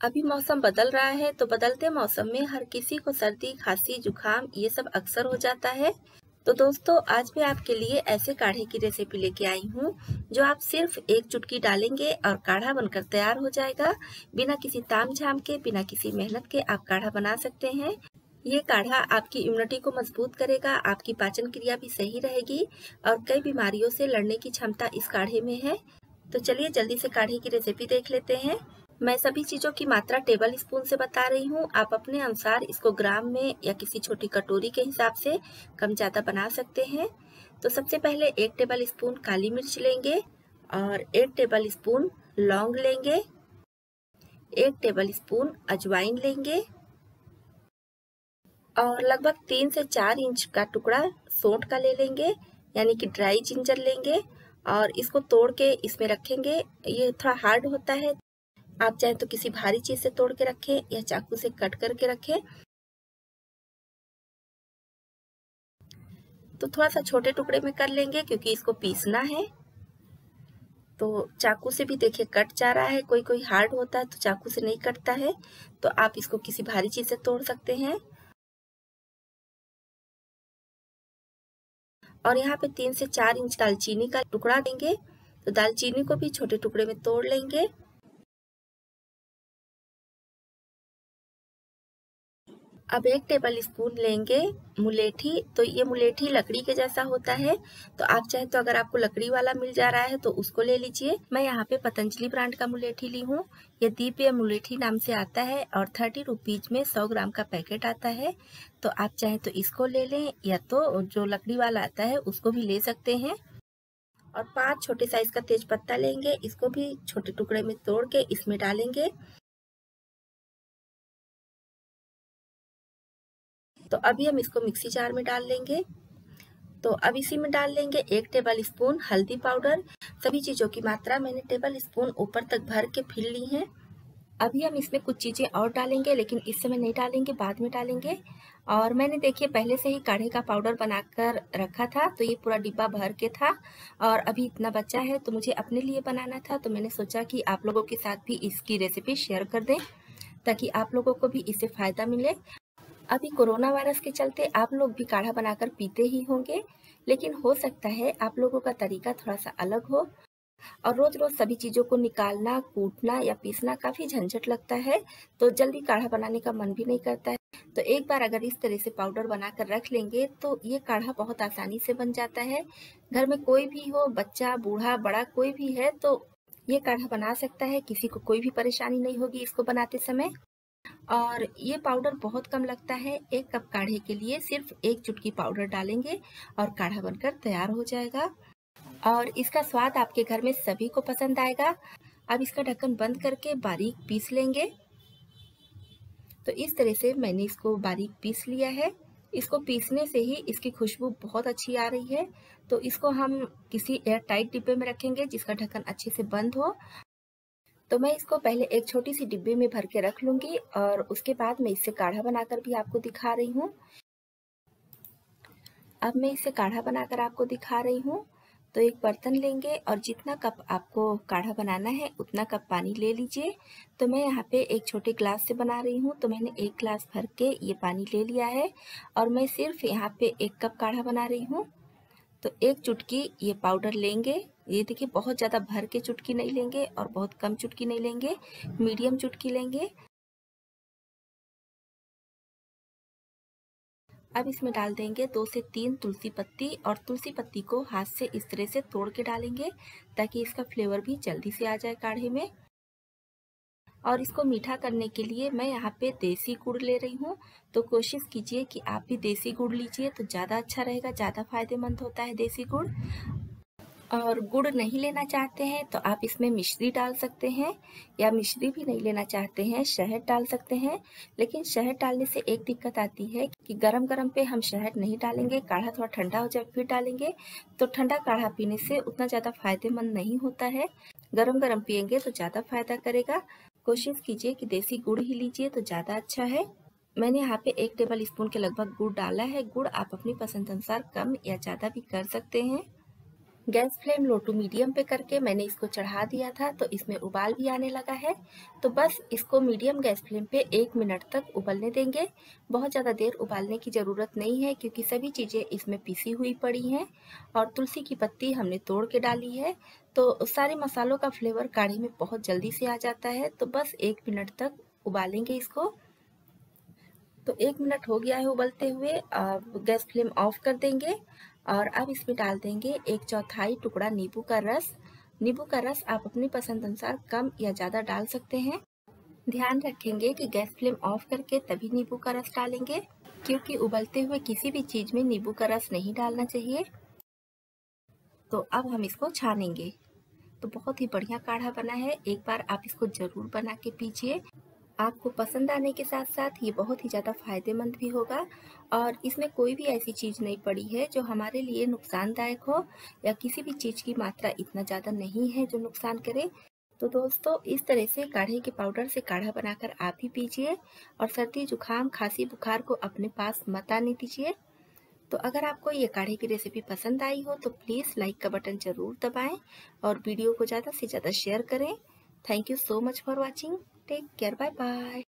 अभी मौसम बदल रहा है तो बदलते मौसम में हर किसी को सर्दी, खांसी, जुकाम, ये सब अक्सर हो जाता है। तो दोस्तों, आज मैं आपके लिए ऐसे काढ़े की रेसिपी लेके आई हूँ, जो आप सिर्फ़ एक चुटकी डालेंगे और काढ़ा बनकर तैयार हो जाएगा। बिना किसी ताम झाम के, बिना किसी मेहनत के आप काढ़ा बना सकते हैं। ये काढ़ा आपकी इम्यूनिटी को मज़बूत करेगा, आपकी पाचन क्रिया भी सही रहेगी और कई बीमारियों से लड़ने की क्षमता इस काढ़े में है। तो चलिए जल्दी से काढ़े की रेसिपी देख लेते हैं। मैं सभी चीज़ों की मात्रा टेबल स्पून से बता रही हूँ। आप अपने अनुसार इसको ग्राम में या किसी छोटी कटोरी के हिसाब से कम ज़्यादा बना सकते हैं। तो सबसे पहले एक टेबल स्पून काली मिर्च लेंगे और एक टेबल स्पून लौंग लेंगे। एक टेबल स्पून अजवाइन लेंगे। और लगभग तीन से चार इंच का टुकड़ा सोंठ का ले लेंगे, यानी कि ड्राई जिंजर लेंगे। और इसको तोड़ के इसमें रखेंगे। ये थोड़ा हार्ड होता है आप चाहे तो किसी भारी चीज़ से तोड़ के रखें या चाकू से कट करके रखें। तो थोड़ा सा छोटे टुकड़े में कर लेंगे क्योंकि इसको पीसना है। तो चाकू से भी देखिए कट जा रहा है कोई कोई हार्ड होता है तो चाकू से नहीं कटता है। तो आप इसको किसी भारी चीज़ से तोड़ सकते हैं। और यहाँ पे तीन से चार इंच दालचीनी का टुकड़ा देंगे। तो दालचीनी को भी छोटे टुकड़े में तोड़ लेंगे। अब एक टेबल स्पून लेंगे मुलेठी तो ये मुलेठी लकड़ी के जैसा होता है। तो आप चाहे तो अगर आपको लकड़ी वाला मिल जा रहा है तो उसको ले लीजिए। मैं यहाँ पे पतंजलि ब्रांड का मुलेठी ली हूँ। ये दीप या मुलेठी नाम से आता है और थर्टी रुपीज़ में सौ ग्राम का पैकेट आता है। तो आप चाहे तो इसको ले लें या तो जो लकड़ी वाला आता है उसको भी ले सकते हैं। और पाँच छोटे साइज़ का तेज पत्ता लेंगे। इसको भी छोटे टुकड़े में तोड़ के इसमें डालेंगे। तो अभी हम इसको मिक्सी जार में डाल लेंगे। तो अब इसी में डाल लेंगे एक टेबल स्पून हल्दी पाउडर। सभी चीज़ों की मात्रा मैंने टेबल स्पून ऊपर तक भर के फिर ली है। अभी हम इसमें कुछ चीज़ें और डालेंगे, लेकिन इस समय नहीं डालेंगे, बाद में डालेंगे। और मैंने देखिए, पहले से ही काढ़े का पाउडर बनाकर रखा था तो ये पूरा डिब्बा भर के था। और अभी इतना बच्चा है तो मुझे अपने लिए बनाना था तो मैंने सोचा कि आप लोगों के साथ भी इसकी रेसिपी शेयर कर दें, ताकि आप लोगों को भी इससे फ़ायदा मिले। अभी कोरोना वायरस के चलते आप लोग भी काढ़ा बनाकर पीते ही होंगे, लेकिन हो सकता है आप लोगों का तरीका थोड़ा सा अलग हो। और रोज रोज सभी चीज़ों को निकालना, कूटना या पीसना काफ़ी झंझट लगता है तो जल्दी काढ़ा बनाने का मन भी नहीं करता है। तो एक बार अगर इस तरह से पाउडर बनाकर रख लेंगे तो ये काढ़ा बहुत आसानी से बन जाता है। घर में कोई भी हो, बच्चा, बूढ़ा, बड़ा कोई भी है तो ये काढ़ा बना सकता है, किसी को कोई भी परेशानी नहीं होगी इसको बनाते समय। और ये पाउडर बहुत कम लगता है। एक कप काढ़े के लिए सिर्फ़ एक चुटकी पाउडर डालेंगे और काढ़ा बनकर तैयार हो जाएगा। और इसका स्वाद आपके घर में सभी को पसंद आएगा। अब इसका ढक्कन बंद करके बारीक पीस लेंगे। तो इस तरह से मैंने इसको बारीक पीस लिया है। इसको पीसने से ही इसकी खुशबू बहुत अच्छी आ रही है। तो इसको हम किसी एयर टाइट डिब्बे में रखेंगे जिसका ढक्कन अच्छे से बंद हो। तो मैं इसको पहले एक छोटी सी डिब्बे में भर के रख लूँगी और उसके बाद मैं इससे काढ़ा बनाकर भी आपको दिखा रही हूँ। अब मैं इसे काढ़ा बनाकर आपको दिखा रही हूँ। तो एक बर्तन लेंगे और जितना कप आपको काढ़ा बनाना है, उतना कप पानी ले लीजिए। तो मैं यहाँ पे एक छोटे ग्लास से बना रही हूँ। तो मैंने एक ग्लास भर के ये पानी ले लिया है और मैं सिर्फ़ यहाँ पे एक कप काढ़ा बना रही हूँ। तो एक चुटकी ये पाउडर लेंगे। ये देखिए, बहुत ज़्यादा भर के चुटकी नहीं लेंगे और बहुत कम चुटकी नहीं लेंगे, मीडियम चुटकी लेंगे। अब इसमें डाल देंगे दो से तीन तुलसी पत्ती और तुलसी पत्ती को हाथ से इस तरह से तोड़ के डालेंगे ताकि इसका फ्लेवर भी जल्दी से आ जाए काढ़े में। और इसको मीठा करने के लिए मैं यहाँ पे देसी गुड़ ले रही हूँ। तो कोशिश कीजिए कि आप भी देसी गुड़ लीजिए तो ज़्यादा अच्छा रहेगा, ज़्यादा फ़ायदेमंद होता है देसी गुड़। और गुड़ नहीं लेना चाहते हैं तो आप इसमें मिश्री डाल सकते हैं, या मिश्री भी नहीं लेना चाहते हैं, शहद डाल सकते हैं। लेकिन शहद डालने से एक दिक्कत आती है कि गरम गरम पे हम शहद नहीं डालेंगे, काढ़ा थोड़ा ठंडा हो जाए फिर डालेंगे। तो ठंडा काढ़ा पीने से उतना ज़्यादा फ़ायदेमंद नहीं होता है। गरम गरम पियेंगे तो ज़्यादा फ़ायदा करेगा। कोशिश कीजिए कि देसी गुड़ ही लीजिए तो ज़्यादा अच्छा है। मैंने यहाँ पे एक टेबल स्पून के लगभग गुड़ डाला है। गुड़ आप अपनी पसंद अनुसार कम या ज़्यादा भी कर सकते हैं। Gas flame low to medium पे करके मैंने इसको चढ़ा दिया था तो इसमें उबाल भी आने लगा है। तो बस इसको मीडियम गैस फ्लेम पे एक मिनट तक उबलने देंगे। बहुत ज़्यादा देर उबालने की ज़रूरत नहीं है, क्योंकि सभी चीज़ें इसमें पिसी हुई पड़ी हैं और तुलसी की पत्ती हमने तोड़ के डाली है। तो सारे मसालों का फ्लेवर काढ़े में बहुत जल्दी से आ जाता है तो बस एक मिनट तक उबालेंगे इसको। तो एक मिनट हो गया है उबलते हुए। अब गैस फ्लेम ऑफ़ कर देंगे और अब इसमें डाल देंगे एक चौथाई टुकड़ा नींबू का रस। नींबू का रस आप अपनी पसंद अनुसार कम या ज़्यादा डाल सकते हैं। ध्यान रखेंगे कि गैस फ्लेम ऑफ़ करके तभी नींबू का रस डालेंगे, क्योंकि उबलते हुए किसी भी चीज़ में नींबू का रस नहीं डालना चाहिए। तो अब हम इसको छानेंगे। तो बहुत ही बढ़िया काढ़ा बना है। एक बार आप इसको ज़रूर बना के पीजिए। आपको पसंद आने के साथ साथ ये बहुत ही ज़्यादा फ़ायदेमंद भी होगा और इसमें कोई भी ऐसी चीज़ नहीं पड़ी है जो हमारे लिए नुकसानदायक हो या किसी भी चीज़ की मात्रा इतना ज़्यादा नहीं है जो नुकसान करे। तो दोस्तों, इस तरह से काढ़े के पाउडर से काढ़ा बनाकर आप ही पीजिए और सर्दी जुकाम खांसी, बुखार को अपने पास मत आने दीजिए। तो अगर आपको ये काढ़े की रेसिपी पसंद आई हो तो प्लीज़ लाइक का बटन ज़रूर दबाएँ और वीडियो को ज़्यादा से ज़्यादा शेयर करें। Thank you so much for watching. Take care. Bye bye.